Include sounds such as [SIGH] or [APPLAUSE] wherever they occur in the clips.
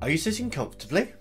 Are you sitting comfortably?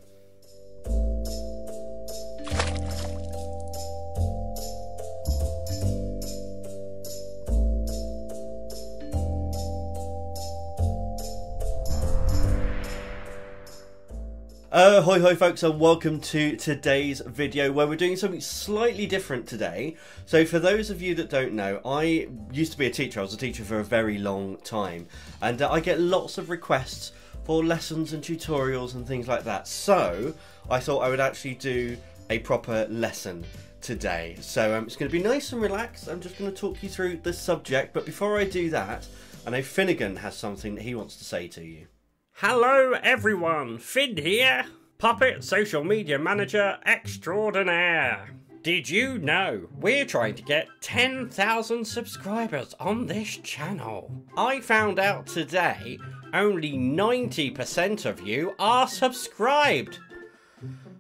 Uh, hoi hoi folks and welcome to today's video where we're doing something slightly different today. So for those of you that don't know, I used to be a teacher, I was a teacher for a very long time and uh, I get lots of requests for lessons and tutorials and things like that. So I thought I would actually do a proper lesson today. So um, it's going to be nice and relaxed. I'm just going to talk you through the subject. But before I do that, I know Finnegan has something that he wants to say to you. Hello everyone, Finn here, Puppet Social Media Manager Extraordinaire. Did you know we're trying to get 10,000 subscribers on this channel? I found out today only 90% of you are subscribed.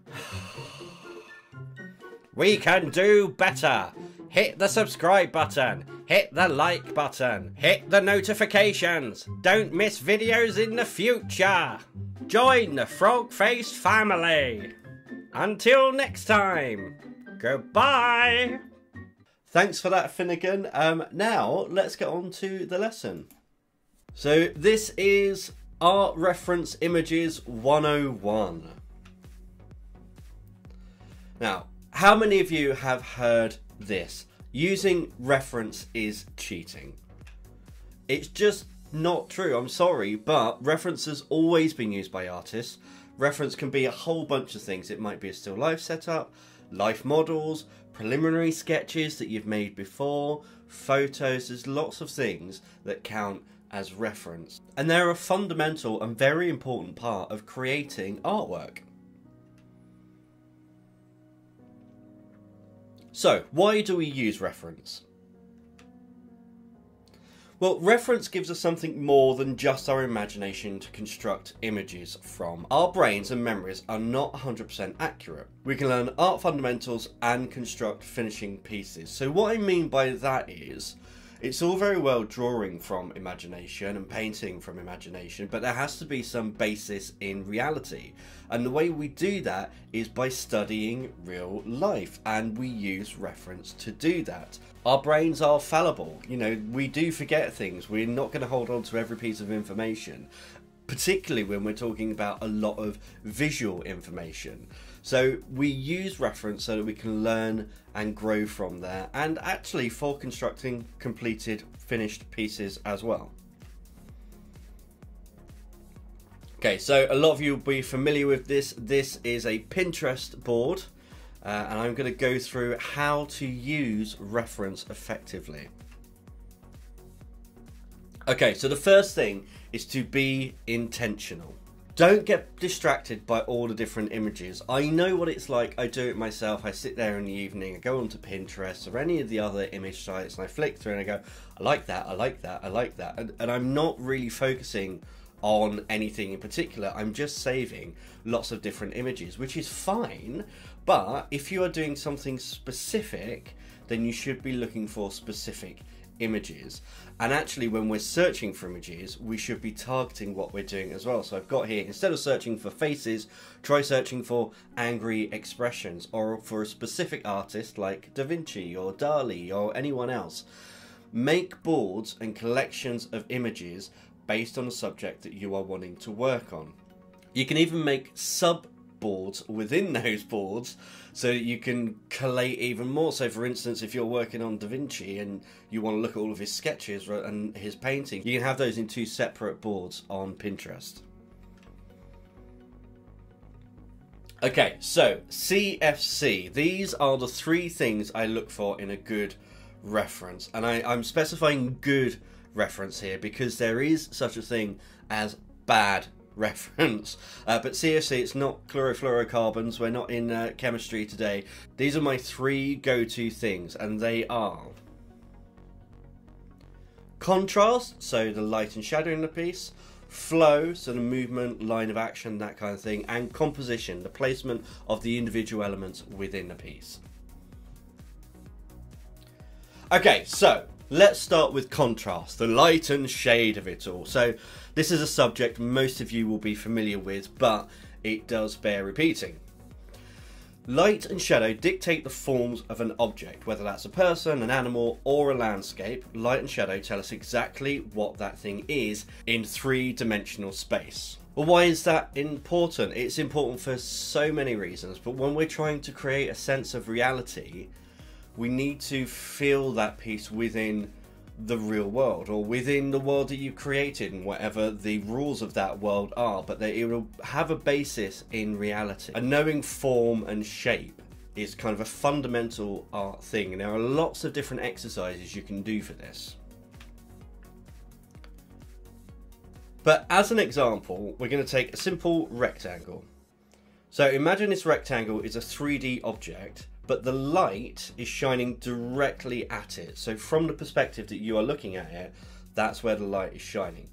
[SIGHS] we can do better. Hit the subscribe button hit the like button, hit the notifications, don't miss videos in the future. Join the Frog Face family. Until next time, goodbye. Thanks for that, Finnegan. Um, now, let's get on to the lesson. So, this is Art Reference Images 101. Now, how many of you have heard this? using reference is cheating. It's just not true. I'm sorry, but reference has always been used by artists. Reference can be a whole bunch of things. It might be a still life setup, life models, preliminary sketches that you've made before, photos. There's lots of things that count as reference. And they're a fundamental and very important part of creating artwork. So, why do we use reference? Well, reference gives us something more than just our imagination to construct images from. Our brains and memories are not 100% accurate. We can learn art fundamentals and construct finishing pieces. So what I mean by that is, it's all very well drawing from imagination and painting from imagination, but there has to be some basis in reality. And the way we do that is by studying real life, and we use reference to do that. Our brains are fallible, you know, we do forget things, we're not going to hold on to every piece of information, particularly when we're talking about a lot of visual information. So we use reference so that we can learn and grow from there and actually for constructing completed finished pieces as well. Okay, so a lot of you will be familiar with this. This is a Pinterest board uh, and I'm going to go through how to use reference effectively. Okay, so the first thing is to be intentional. Don't get distracted by all the different images. I know what it's like. I do it myself. I sit there in the evening, I go onto Pinterest or any of the other image sites and I flick through and I go, I like that, I like that, I like that. And, and I'm not really focusing on anything in particular. I'm just saving lots of different images, which is fine. But if you are doing something specific, then you should be looking for specific images. And actually, when we're searching for images, we should be targeting what we're doing as well. So I've got here, instead of searching for faces, try searching for angry expressions or for a specific artist like Da Vinci or Dali or anyone else. Make boards and collections of images based on a subject that you are wanting to work on. You can even make sub boards within [LAUGHS] those boards so you can collate even more. So, for instance, if you're working on Da Vinci and you want to look at all of his sketches and his painting, you can have those in two separate boards on Pinterest. Okay, so CFC. These are the three things I look for in a good reference. And I, I'm specifying good reference here because there is such a thing as bad reference. Uh, but CFC, it's not chlorofluorocarbons. We're not in uh, chemistry today. These are my three go-to things, and they are contrast, so the light and shadow in the piece, flow, so the movement, line of action, that kind of thing, and composition, the placement of the individual elements within the piece. Okay, so Let's start with contrast, the light and shade of it all. So, this is a subject most of you will be familiar with, but it does bear repeating. Light and shadow dictate the forms of an object, whether that's a person, an animal, or a landscape. Light and shadow tell us exactly what that thing is in three dimensional space. Well, why is that important? It's important for so many reasons, but when we're trying to create a sense of reality, we need to feel that piece within the real world or within the world that you've created and whatever the rules of that world are, but that it will have a basis in reality. And knowing form and shape is kind of a fundamental art thing, and there are lots of different exercises you can do for this. But as an example, we're going to take a simple rectangle. So imagine this rectangle is a 3D object but the light is shining directly at it. So from the perspective that you are looking at it, that's where the light is shining.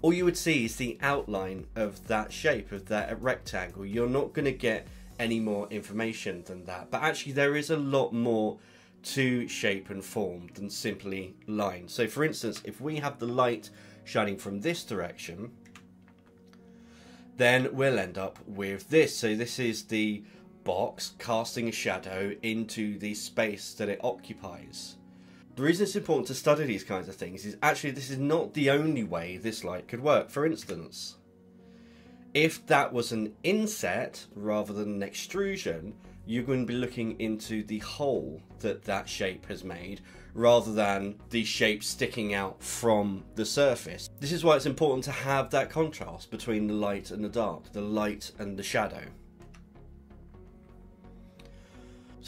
All you would see is the outline of that shape, of that rectangle. You're not going to get any more information than that. But actually, there is a lot more to shape and form than simply lines. So, for instance, if we have the light shining from this direction, then we'll end up with this. So, this is the box casting a shadow into the space that it occupies. The reason it's important to study these kinds of things is actually this is not the only way this light could work. For instance, if that was an inset rather than an extrusion, you're going to be looking into the hole that that shape has made rather than the shape sticking out from the surface. This is why it's important to have that contrast between the light and the dark, the light and the shadow.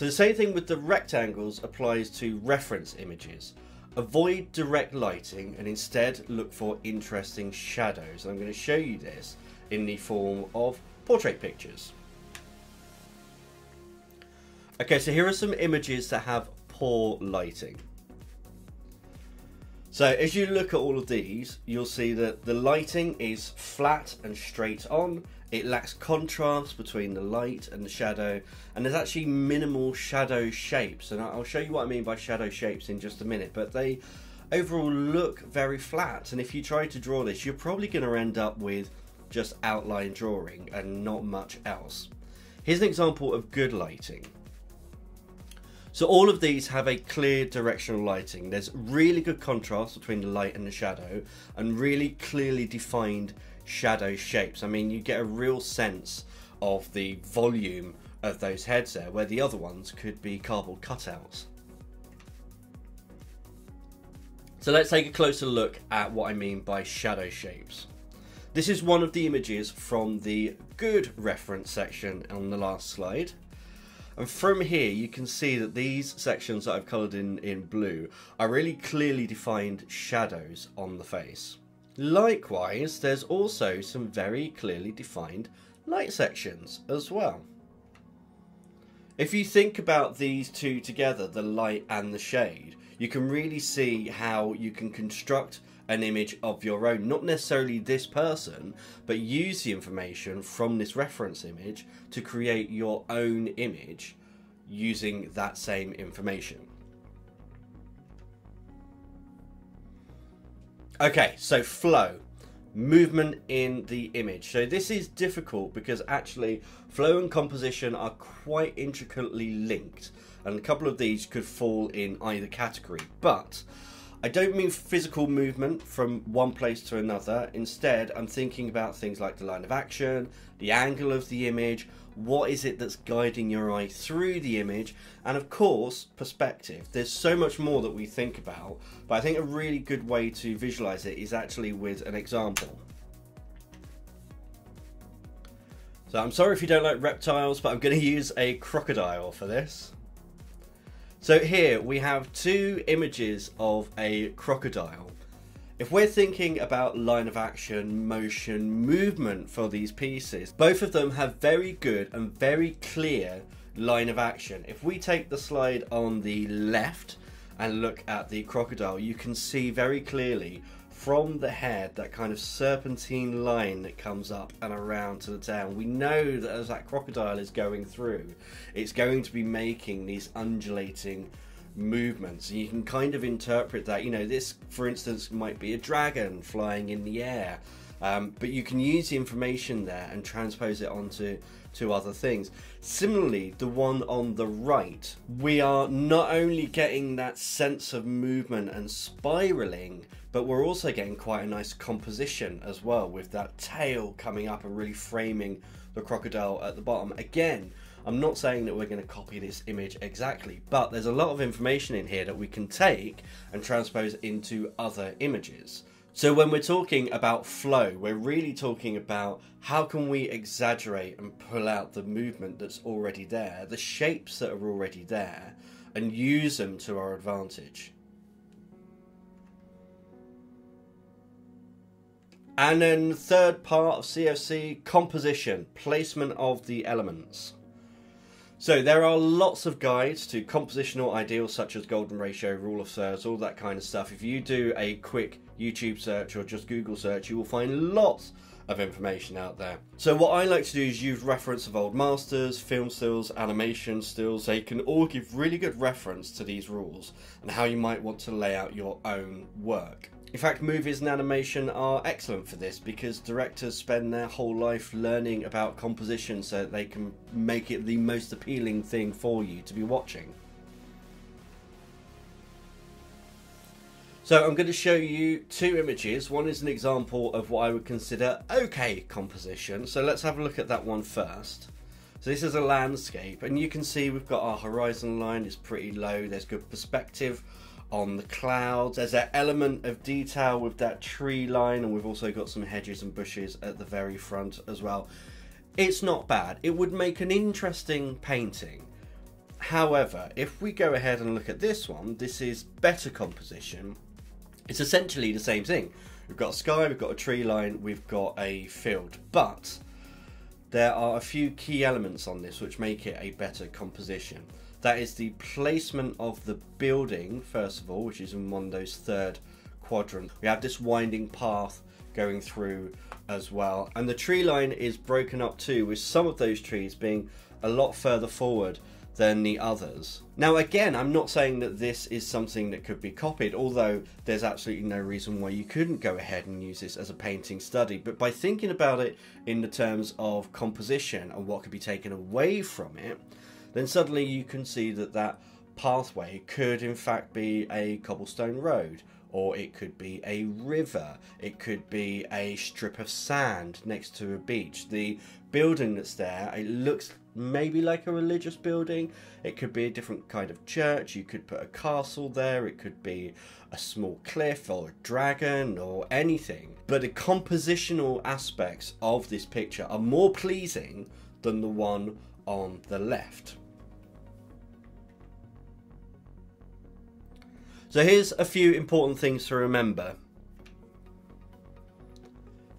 So the same thing with the rectangles applies to reference images. Avoid direct lighting and instead look for interesting shadows. I'm going to show you this in the form of portrait pictures. Okay, so here are some images that have poor lighting. So as you look at all of these, you'll see that the lighting is flat and straight on. It lacks contrast between the light and the shadow, and there's actually minimal shadow shapes. And I'll show you what I mean by shadow shapes in just a minute, but they overall look very flat. And if you try to draw this, you're probably going to end up with just outline drawing and not much else. Here's an example of good lighting. So all of these have a clear directional lighting. There's really good contrast between the light and the shadow and really clearly defined shadow shapes. I mean, you get a real sense of the volume of those heads there, where the other ones could be cardboard cutouts. So let's take a closer look at what I mean by shadow shapes. This is one of the images from the good reference section on the last slide. And from here, you can see that these sections that I've coloured in, in blue are really clearly defined shadows on the face. Likewise, there's also some very clearly defined light sections as well. If you think about these two together, the light and the shade, you can really see how you can construct an image of your own, not necessarily this person, but use the information from this reference image to create your own image using that same information. Okay, so flow, movement in the image. So this is difficult because actually flow and composition are quite intricately linked and a couple of these could fall in either category. But I don't mean physical movement from one place to another. Instead, I'm thinking about things like the line of action, the angle of the image, what is it that's guiding your eye through the image, and of course, perspective. There's so much more that we think about, but I think a really good way to visualize it is actually with an example. So I'm sorry if you don't like reptiles, but I'm going [LAUGHS] to use a crocodile for this. So here we have two images of a crocodile. If we're thinking about line of action, motion, movement for these pieces, both of them have very good and very clear line of action. If we take the slide on the left and look at the crocodile, you can see very clearly from the head that kind of serpentine line that comes up and around to the tail. We know that as that crocodile is going through, it's going to be making these undulating movements and you can kind of interpret that you know this for instance might be a dragon flying in the air um, but you can use the information there and transpose it onto to other things. Similarly the one on the right we are not only getting that sense of movement and spiraling but we're also getting quite a nice composition as well with that tail coming up and really framing the crocodile at the bottom again I'm not saying that we're going to copy this image exactly, but there's a lot of information in here that we can take and transpose into other images. So when we're talking about flow, we're really talking about how can we exaggerate and pull out the movement that's already there, the shapes that are already there, and use them to our advantage. And then third part of CFC, composition, placement of the elements. So there are lots of guides to compositional ideals such as golden ratio, rule of thirds, all that kind of stuff. If you do a quick YouTube search or just Google search, you will find lots of information out there. So what I like to do is use reference of old masters, film stills, animation stills. They can all give really good reference to these rules and how you might want to lay out your own work. In fact, movies and animation are excellent for this because directors spend their whole life learning about composition so that they can make it the most appealing thing for you to be watching. So I'm going to show you two images. One is an example of what I would consider okay composition. So let's have a look at that one first. So this is a landscape and you can see we've got our horizon line is pretty low. There's good perspective on the clouds. There's that element of detail with that tree line, and we've also got some hedges and bushes at the very front as well. It's not bad. It would make an interesting painting. However, if we go ahead and look at this one, this is better composition. It's essentially the same thing. We've got a sky, we've got a tree line, we've got a field, but there are a few key elements on this which make it a better composition. That is the placement of the building, first of all, which is in Mondo's third quadrant. We have this winding path going through as well. And the tree line is broken up too, with some of those trees being a lot further forward than the others. Now, again, I'm not saying that this is something that could be copied, although there's absolutely no reason why you couldn't go ahead and use this as a painting study. But by thinking about it in the terms of composition and what could be taken away from it, then suddenly you can see that that pathway could in fact be a cobblestone road or it could be a river, it could be a strip of sand next to a beach. The building that's there, it looks maybe like a religious building, it could be a different kind of church, you could put a castle there, it could be a small cliff or a dragon or anything. But the compositional aspects of this picture are more pleasing than the one on the left. So here's a few important things to remember.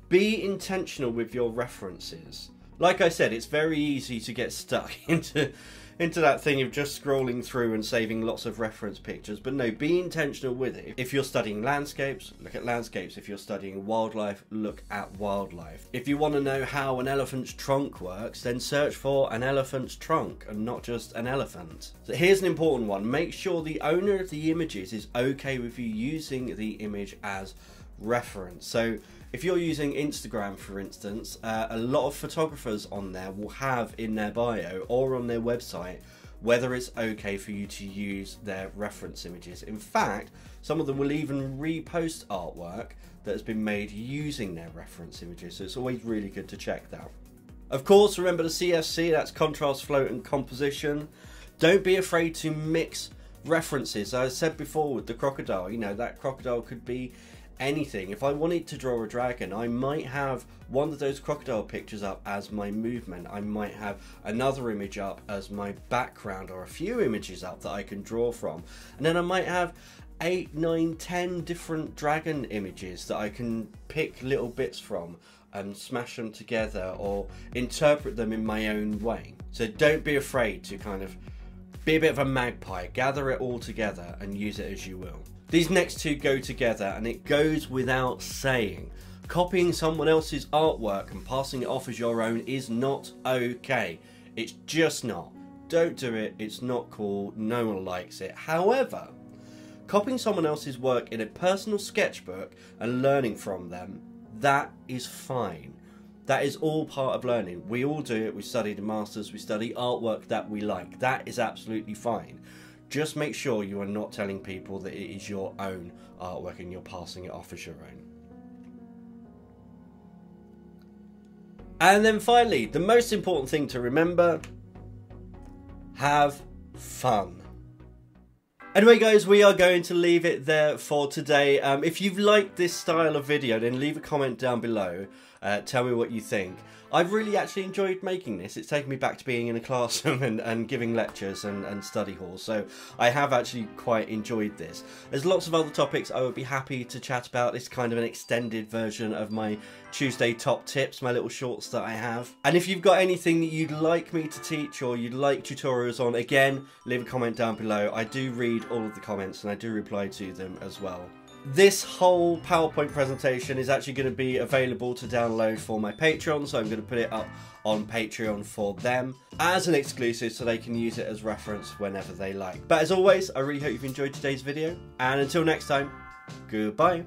Be intentional with your references. Like I said, it's very easy to get stuck [LAUGHS] into into that thing of just scrolling through and saving lots of reference pictures. But no, be intentional with it. If you're studying landscapes, look at landscapes. If you're studying wildlife, look at wildlife. If you want to know how an elephant's trunk works, then search for an elephant's trunk and not just an elephant. So here's an important one. Make sure the owner of the images is okay with you using the image as reference. So if you're using Instagram, for instance, uh, a lot of photographers on there will have in their bio or on their website whether it's okay for you to use their reference images. In fact, some of them will even repost artwork that has been made using their reference images, so it's always really good to check that. Of course, remember the CFC, that's contrast, flow, and composition. Don't be afraid to mix references. As I said before with the crocodile, you know, that crocodile could be anything. If I wanted to draw a dragon, I might have one of those crocodile pictures up as my movement. I might have another image up as my background or a few images up that I can draw from. And then I might have eight, nine, ten different dragon images that I can pick little bits from and smash them together or interpret them in my own way. So don't be afraid to kind of be a bit of a magpie, gather it all together and use it as you will. These next two go together, and it goes without saying. Copying someone else's artwork and passing it off as your own is not okay. It's just not. Don't do it. It's not cool. No one likes it. However, copying someone else's work in a personal sketchbook and learning from them, that is fine. That is all part of learning. We all do it. We study the masters, we study artwork that we like. That is absolutely fine. Just make sure you are not telling people that it is your own artwork and you're passing it off as your own. And then finally, the most important thing to remember have fun. Anyway, guys, we are going to leave it there for today. Um, if you've liked this style of video, then leave a comment down below. Uh, tell me what you think. I've really actually enjoyed making this. It's taken me back to being in a [LAUGHS] classroom and, and giving lectures and, and study halls, so I have actually quite enjoyed this. There's lots of other topics I would be happy to chat about. It's kind of an extended version of my Tuesday top tips, my little shorts that I have. And if you've got anything that you'd like me to teach or you'd like tutorials on, again, leave a comment down below. I do read all of the comments and I do reply to them as well. This whole PowerPoint presentation is actually going to be available to download for my Patreon, so I'm going to put it up on Patreon for them as an exclusive so they can use it as reference whenever they like. But as always, I really hope you've enjoyed today's video, and until next time, goodbye.